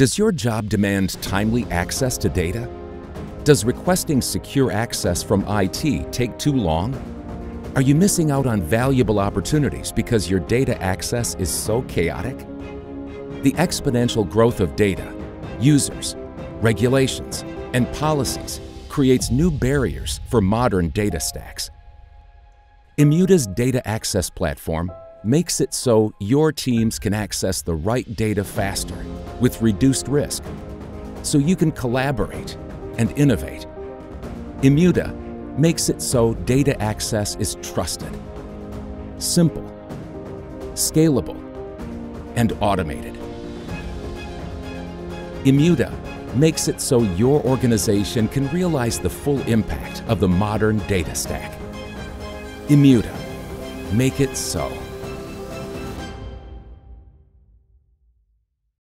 Does your job demand timely access to data? Does requesting secure access from IT take too long? Are you missing out on valuable opportunities because your data access is so chaotic? The exponential growth of data, users, regulations, and policies creates new barriers for modern data stacks. Immuta's data access platform makes it so your teams can access the right data faster with reduced risk, so you can collaborate and innovate. Immuta makes it so data access is trusted, simple, scalable, and automated. Immuta makes it so your organization can realize the full impact of the modern data stack. Immuta. Make it so.